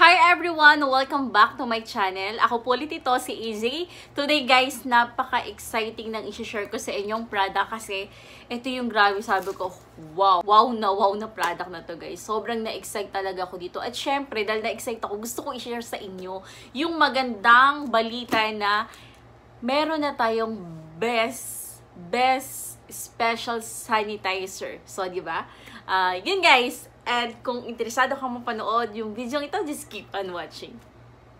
Hi everyone! Welcome back to my channel. Ako po ulit ito, si EJ. Today guys, napaka-exciting ng isi-share ko sa inyong product kasi ito yung grabe sabi ko, wow! Wow na wow na product na to guys. Sobrang na-excite talaga ako dito. At syempre, dahil na-excite ako, gusto ko i-share sa inyo yung magandang balita na meron na tayong best, best special sanitizer. So, di ba? Uh, yun guys, And kung interesado ka mapanood yung video ito, just keep on watching.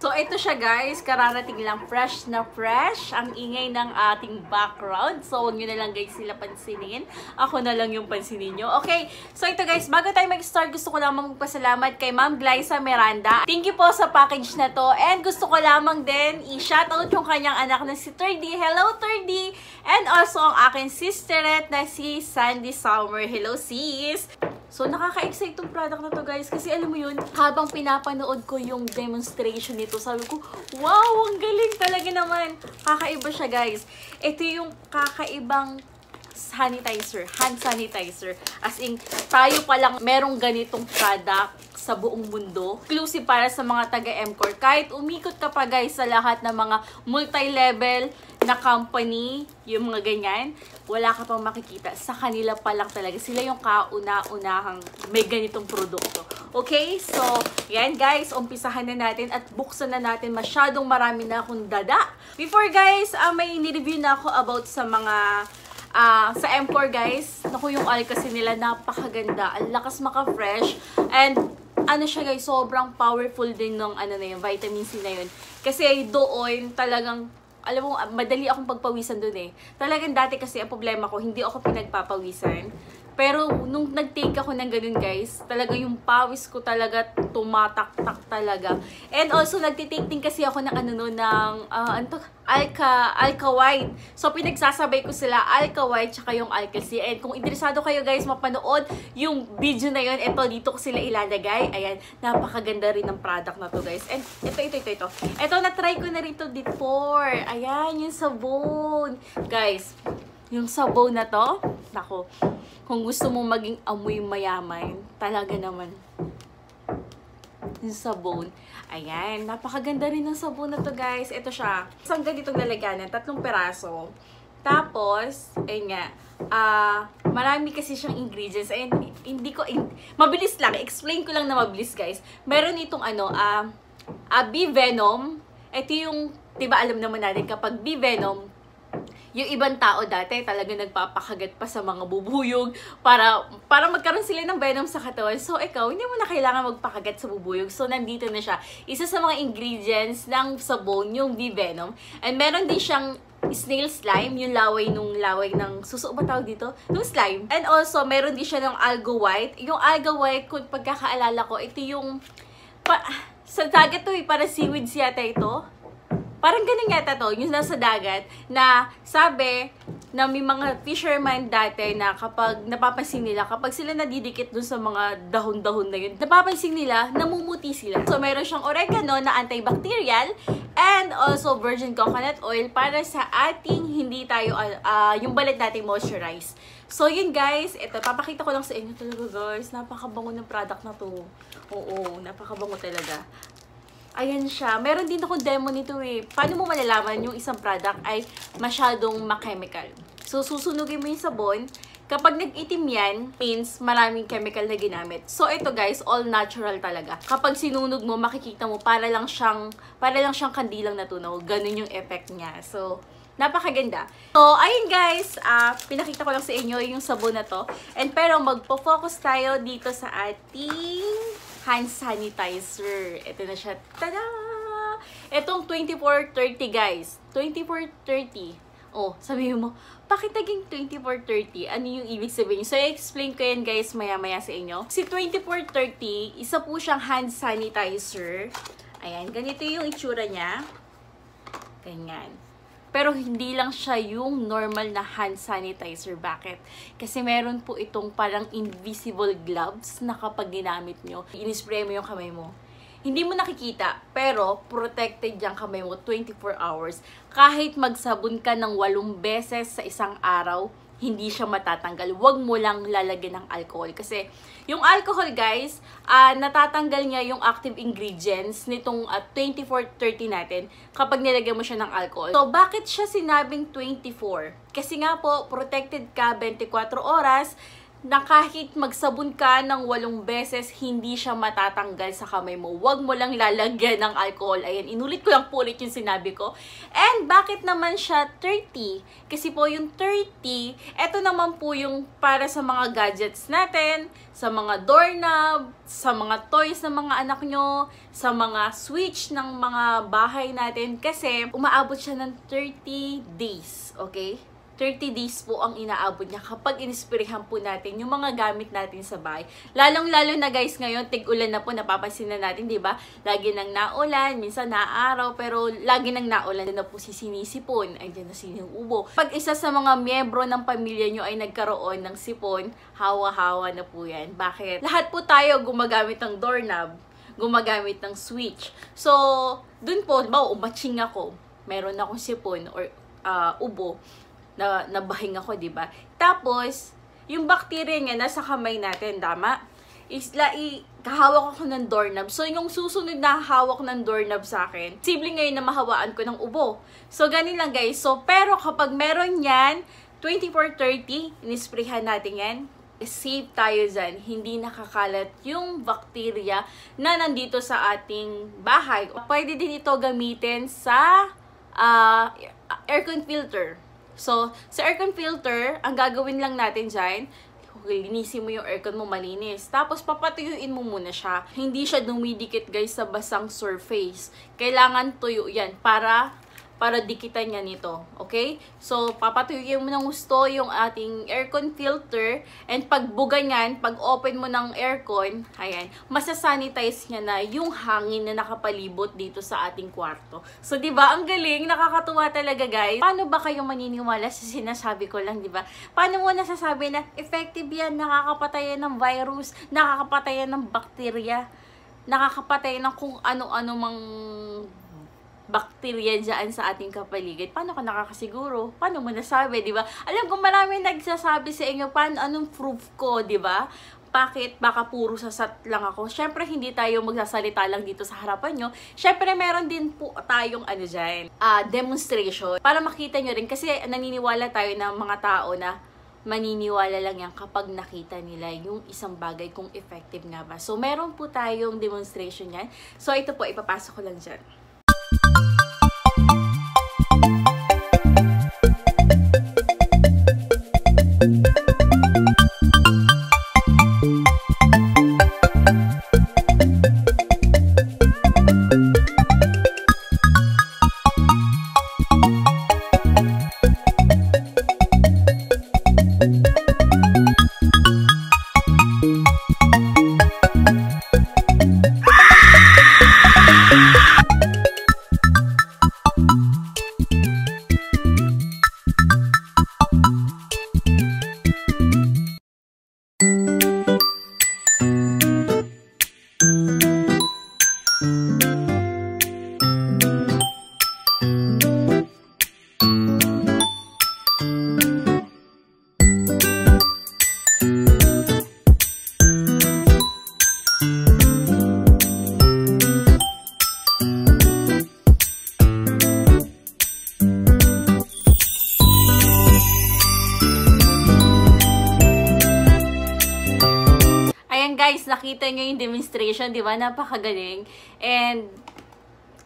So, ito siya guys. Kararating lang fresh na fresh ang ingay ng ating background. So, huwag nyo na lang guys sila pansinin. Ako na lang yung pansinin nyo. Okay. So, ito guys. Bago tayo mag-start, gusto ko lamang magpasalamat kay Ma'am Glyza Miranda. Thank you po sa package na to. And gusto ko lamang din i-shoutout yung kanyang anak na si 3D. Hello, 3D! And also ang aking sisterette na si Sandy Summer. Hello, sis! So, nakaka-excite tong product na to, guys. Kasi alam mo yun, habang pinapanood ko yung demonstration nito, sabi ko, wow, ang galing talaga naman. Kakaiba siya, guys. Ito yung kakaibang sanitizer, hand sanitizer. As in, tayo pa lang merong ganitong product sa buong mundo. Exclusive para sa mga taga-MCOR. Kahit umikot ka pa guys sa lahat ng mga multi-level na company, yung mga ganyan, wala ka pang makikita. Sa kanila pa lang talaga. Sila yung kauna-unahang may ganitong produkto. Okay? So, yan guys, umpisahan na natin at buksan na natin. Masyadong marami na akong dada. Before guys, uh, may ni-review na ako about sa mga uh, sa M4 guys, naku yung oil kasi nila napakaganda. Ang lakas maka-fresh. And ano siya guys, sobrang powerful din ng ano na yun, vitamin C na yun. Kasi doon talagang alam mo, madali akong pagpawisan doon eh. Talagang dati kasi ang problema ko, hindi ako pinagpapawisan. Pero nung nag-take ako ng ganun guys, talaga yung pawis ko talaga tumatak-tak talaga. And also nagtitake din kasi ako ng ano no, ng uh, ano alka, alka white. So pinagsasabay ko sila alka white tsaka yung alka C. And kung interesado kayo guys mapanood yung video na yun, ito dito ko sila ilalagay. Ayan, napakaganda rin ng product na to guys. And ito, ito, ito, ito. Ito na-try ko na rin to before. Ayan, yung sabon. Guys, yung sabon na to, nako, kung gusto mong maging amoy mayaman, talaga naman, yung sabon. Ayan, napakaganda rin ng sabon na to guys. Ito siya. Isang ganitong lalagyanan, tatlong peraso. Tapos, ayun nga, uh, marami kasi siyang ingredients. And hindi ko, in, mabilis lang, explain ko lang na mabilis guys. Meron itong ano, uh, uh, bee venom. Ito yung, di ba alam naman natin kapag bee venom, yung ibang tao dati talaga nagpapakagat pa sa mga bubuyog para para magkaroon sila ng venom sa katawan. So ikaw, hindi mo na kailangan magpakagat sa bubuyog. So nandito na siya. Isa sa mga ingredients ng sabon, yung V-venom. And meron din siyang snail slime, yung laway nung laway ng suso ba tawag dito? Nung slime. And also, meron din siya ng alga white. Yung alga white, kung pagkakaalala ko, ito yung pa, sa dagat to eh, para seaweeds yata ito. Parang ganun yata to, yung nasa dagat, na sabi na may mga fisherman dati na kapag napapansin nila, kapag sila nadidikit dun sa mga dahon-dahon na yun, napapansin nila, namumuti sila. So, meron siyang oregano na antibacterial and also virgin coconut oil para sa ating hindi tayo, uh, yung balat natin moisturize. So, yun guys, ito, papakita ko lang sa inyo talaga guys, napakabango ng product na to. Oo, napakabango talaga. Ayan siya. Meron din ako demo nito eh. Paano mo malalaman yung isang product ay masyadong ma-chemical? So, susunugin mo yung sabon. Kapag nag-itim yan, means maraming chemical na ginamit. So, ito guys, all natural talaga. Kapag sinunog mo, makikita mo, para lang siyang, para lang siyang kandilang natunaw. Ganun yung effect niya. So, napakaganda. So, ayun guys, uh, pinakita ko lang sa inyo yung sabon na to. And pero magpo-focus tayo dito sa ating hand sanitizer. Ito na siya. Tada! Itong 2430 guys. 2430. Oh, sabihin mo, bakit naging 2430? Ano yung ibig sabihin? So, i-explain ko yan guys maya-maya sa inyo. Si 2430, isa po siyang hand sanitizer. Ayan, ganito yung itsura niya. Ganyan. Pero hindi lang siya yung normal na hand sanitizer. Bakit? Kasi meron po itong parang invisible gloves na kapag ginamit nyo, inispray mo yung kamay mo. Hindi mo nakikita, pero protected yung kamay mo 24 hours. Kahit magsabon ka ng walong beses sa isang araw, hindi siya matatanggal. Huwag mo lang lalagyan ng alcohol. Kasi yung alcohol, guys, uh, natatanggal niya yung active ingredients nitong uh, 24-30 natin kapag nilagyan mo siya ng alcohol. So, bakit siya sinabing 24? Kasi nga po, protected ka 24 oras na kahit magsabon ka ng walong beses, hindi siya matatanggal sa kamay mo. Huwag mo lang lalagyan ng alcohol. Ayan, inulit ko lang po ulit yung sinabi ko. And bakit naman siya 30? Kasi po yung 30, eto naman po yung para sa mga gadgets natin, sa mga doorknob, sa mga toys ng mga anak nyo, sa mga switch ng mga bahay natin. Kasi umaabot siya ng 30 days, okay? 30 days po ang inaabot niya kapag inispirihan po natin yung mga gamit natin sa bahay. Lalong-lalo na guys ngayon, tig-ulan na po, napapansin na natin, di ba? Lagi nang naulan, minsan naaraw, pero lagi nang naulan na po si sinisipon. Ay, dyan na sining ubo. Pag isa sa mga miyembro ng pamilya nyo ay nagkaroon ng sipon, hawa-hawa na po yan. Bakit? Lahat po tayo gumagamit ng doorknob, gumagamit ng switch. So, dun po, ba, umatching ako, meron akong sipon or uh, ubo na nabahing ako, 'di ba? Tapos, yung bacteria niya nasa kamay natin, tama? Isla i kahawak ako ng doorknob. So, yung susunod na hawak ng doorknob sa akin, simple ngayon na mahawaan ko ng ubo. So, ganun lang guys. So, pero kapag meron yan, 24-30, inisprayhan natin yan, safe tayo dyan. Hindi nakakalat yung bacteria na nandito sa ating bahay. Pwede din ito gamitin sa uh, aircon filter. So, sa aircon filter, ang gagawin lang natin dyan, linisin mo yung aircon mo malinis. Tapos, papatuyuin mo muna siya. Hindi siya dumidikit guys sa basang surface. Kailangan tuyo yan para para dikitan niya nito. Okay? So, papatuyuin mo ng gusto yung ating aircon filter and pag buga niyan, pag open mo ng aircon, ayan, masasanitize niya na yung hangin na nakapalibot dito sa ating kwarto. So, di ba Ang galing, nakakatuwa talaga, guys. Paano ba kayo maniniwala sa sinasabi ko lang, di ba? Paano mo nasasabi na effective yan, nakakapatay ng virus, nakakapatay ng bacteria, nakakapatay ng kung ano-ano mang bacteria dyan sa ating kapaligid. Paano ka nakakasiguro? Paano mo nasabi, di ba? Alam ko marami nagsasabi sa inyo, paano, anong proof ko, di ba? bakit baka puro sasat lang ako. Syempre, hindi tayo magsasalita lang dito sa harapan nyo. Syempre, meron din po tayong ano dyan, uh, demonstration. Para makita nyo rin, kasi naniniwala tayo ng mga tao na maniniwala lang yan kapag nakita nila yung isang bagay kung effective nga ba. So, meron po tayong demonstration yan. So, ito po, ipapasok ko lang dyan. Thank you. Guys, nakita nyo yung demonstration, di ba? Napakagaling. And,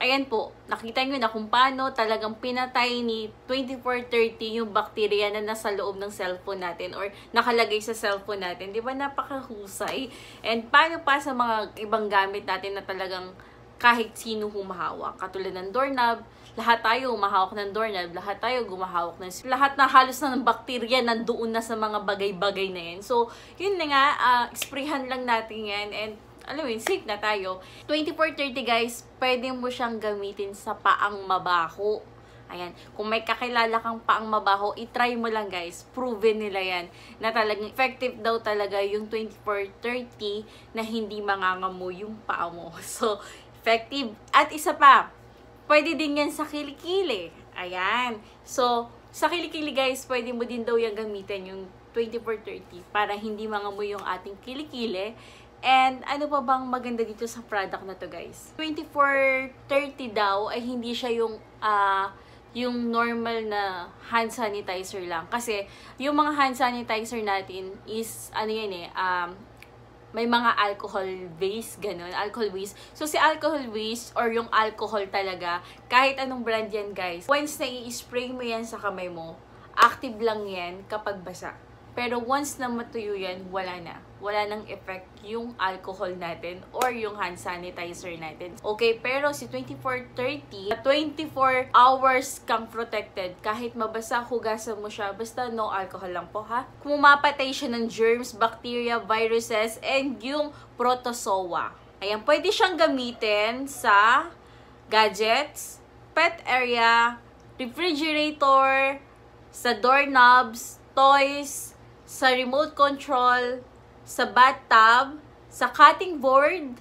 ayan po, nakita nyo na kung paano talagang pinatay ni 2430 yung bacteria na nasa loob ng cellphone natin or nakalagay sa cellphone natin. Di ba? Napakahusay. And, paano pa sa mga ibang gamit natin na talagang kahit sino humahawak. Katulad ng doorknob, lahat tayo humahawak ng doorknob, lahat tayo gumahawak ng lahat na halos na ng bakterya nandoon na sa mga bagay-bagay na yan. So, yun na nga, uh, sprayhan lang natin yan and alam mo safe na tayo. 2430 guys, pwede mo siyang gamitin sa paang mabaho. Ayan, kung may kakilala kang paang mabaho, itry mo lang guys. Proven nila yan na talagang effective daw talaga yung 2430 na hindi mangangamo yung paa mo. So, effective. At isa pa, pwede din yan sa kilikili. Ayan. So, sa kilikili guys, pwede mo din daw yung gamitin yung 2430 para hindi mangamoy yung ating kilikili. And ano pa bang maganda dito sa product na to guys? 2430 daw ay hindi siya yung uh, yung normal na hand sanitizer lang. Kasi yung mga hand sanitizer natin is ano yan eh, um, may mga alcohol base, ganun, alcohol waste. So, si alcohol waste or yung alcohol talaga, kahit anong brand yan, guys, once na i-spray mo yan sa kamay mo, active lang yan kapag basa. Pero once na matuyo yan, wala na. Wala nang effect yung alcohol natin or yung hand sanitizer natin. Okay, pero si 2430, 24 hours kang protected. Kahit mabasa, hugasan mo siya. Basta no alcohol lang po ha. Kumapatay siya ng germs, bacteria, viruses, and yung protozoa. Ayan, pwede siyang gamitin sa gadgets, pet area, refrigerator, sa doorknobs, toys, sa remote control, sa bathtub, sa cutting board,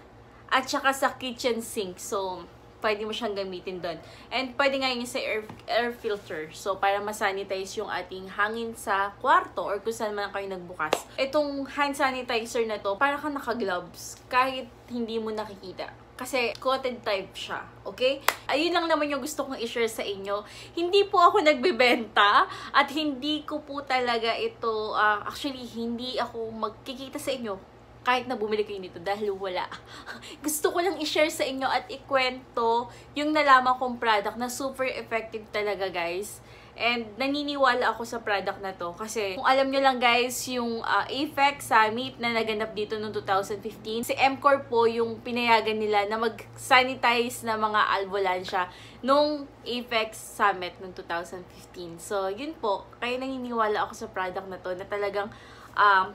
at saka sa kitchen sink. So, pwede mo siyang gamitin doon. And pwede nga yun sa air, air filter. So, para masanitize yung ating hangin sa kwarto or kung saan man kayo nagbukas. Itong hand sanitizer na to, para ka naka-gloves kahit hindi mo nakikita. Kasi coated type siya. Okay? Ayun lang naman yung gusto kong i-share sa inyo. Hindi po ako nagbebenta at hindi ko po talaga ito, uh, actually, hindi ako magkikita sa inyo kahit na bumili kayo nito dahil wala. Gusto ko lang i-share sa inyo at ikwento yung nalaman kong product na super effective talaga guys. And naniniwala ako sa product na to kasi kung alam nyo lang guys, yung uh, AFEX Summit na naganap dito noong 2015, si MCOR po yung pinayagan nila na mag-sanitize na mga albulansya nung AFEX Summit noong 2015. So, yun po, kaya naniniwala ako sa product na to na talagang um,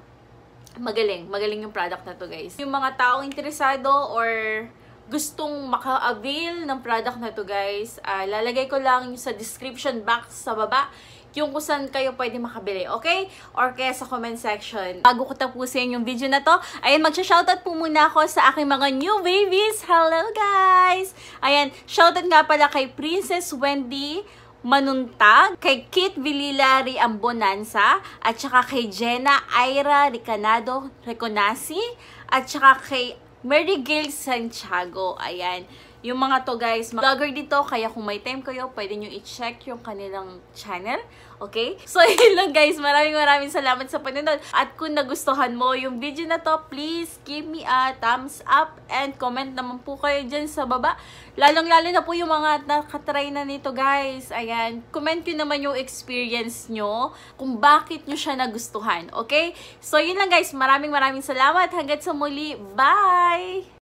magaling. Magaling yung product na to guys. Yung mga taong interesado or gustong maka-avail ng product na to guys, uh, lalagay ko lang sa description box sa baba yung kung saan kayo pwede makabili, okay? Or kaya sa comment section. Bago ko tapusin yung video na to, ayan, magsha-shoutout po muna ako sa aking mga new babies. Hello, guys! Ayan, shoutout nga pala kay Princess Wendy Manuntag, kay Kit Vililari Ambonanza, at saka kay Jenna Ira Ricanado Reconasi, at saka kay Mary Gail Santiago. Ayan. Yung mga to guys, vlogger dito, kaya kung may time kayo, pwede nyo i-check yung kanilang channel. Okay? So, yun lang guys. Maraming maraming salamat sa panonood. At kung nagustuhan mo yung video na to, please give me a thumbs up and comment naman po kayo dyan sa baba. Lalong-lalo na po yung mga nakatry na nito guys. Ayan. Comment nyo naman yung experience nyo kung bakit nyo siya nagustuhan. Okay? So, yun lang guys. Maraming maraming salamat. Hanggang sa muli. Bye!